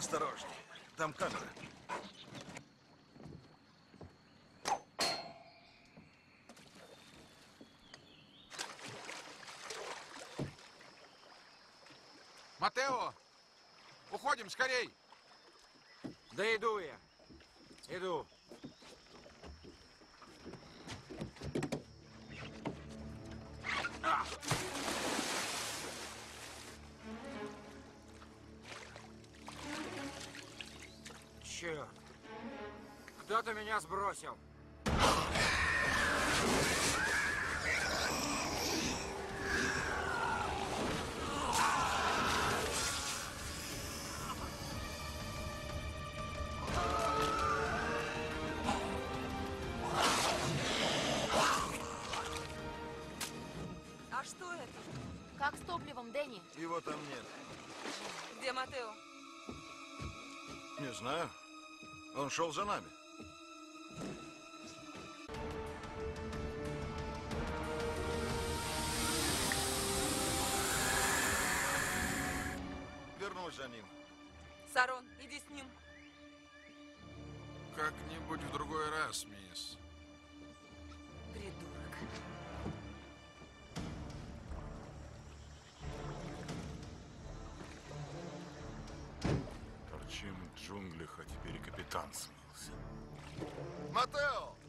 Осторожней. Там камера. Матео! Уходим скорей! Да иду я. Иду. Черт. Кто-то меня сбросил. А что это? Как с топливом, Дэнни? Его там нет. Где Матео? Не знаю. Он шел за нами. Вернусь за ним. Сарон, иди с ним. Как-нибудь в другой раз, мисс. Торчим в джунглях, а теперь капитан смылся. Матео!